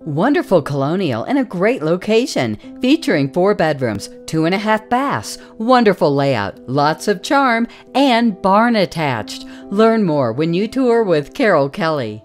Wonderful colonial in a great location, featuring four bedrooms, two and a half baths, wonderful layout, lots of charm, and barn attached. Learn more when you tour with Carol Kelly.